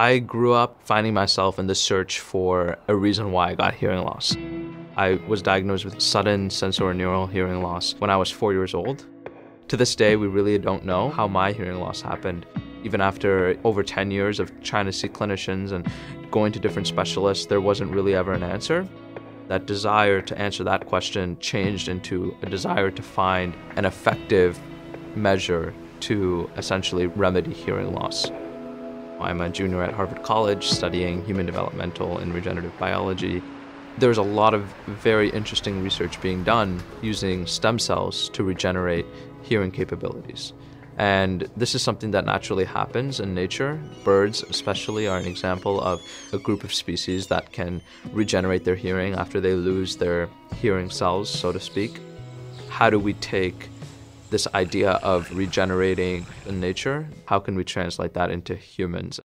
I grew up finding myself in the search for a reason why I got hearing loss. I was diagnosed with sudden sensorineural hearing loss when I was four years old. To this day, we really don't know how my hearing loss happened. Even after over 10 years of trying to see clinicians and going to different specialists, there wasn't really ever an answer. That desire to answer that question changed into a desire to find an effective measure to essentially remedy hearing loss. I'm a junior at Harvard College studying human developmental and regenerative biology. There's a lot of very interesting research being done using stem cells to regenerate hearing capabilities. And this is something that naturally happens in nature. Birds, especially, are an example of a group of species that can regenerate their hearing after they lose their hearing cells, so to speak. How do we take this idea of regenerating nature, how can we translate that into humans?